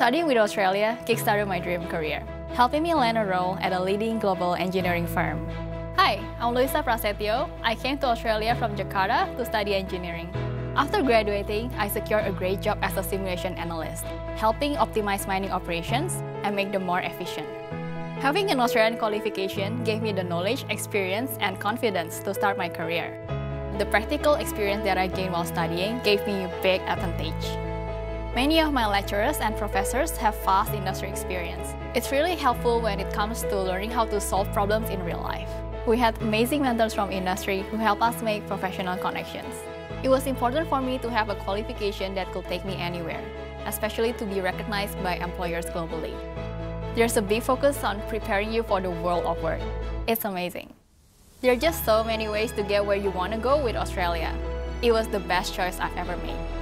Studying with Australia kickstarted my dream career, helping me land a role at a leading global engineering firm. Hi, I'm Luisa Prasetyo. I came to Australia from Jakarta to study engineering. After graduating, I secured a great job as a simulation analyst, helping optimize mining operations and make them more efficient. Having an Australian qualification gave me the knowledge, experience, and confidence to start my career. The practical experience that I gained while studying gave me a big advantage. Many of my lecturers and professors have vast industry experience. It's really helpful when it comes to learning how to solve problems in real life. We had amazing mentors from industry who help us make professional connections. It was important for me to have a qualification that could take me anywhere, especially to be recognized by employers globally. There's a big focus on preparing you for the world of work. It's amazing. There are just so many ways to get where you want to go with Australia. It was the best choice I've ever made.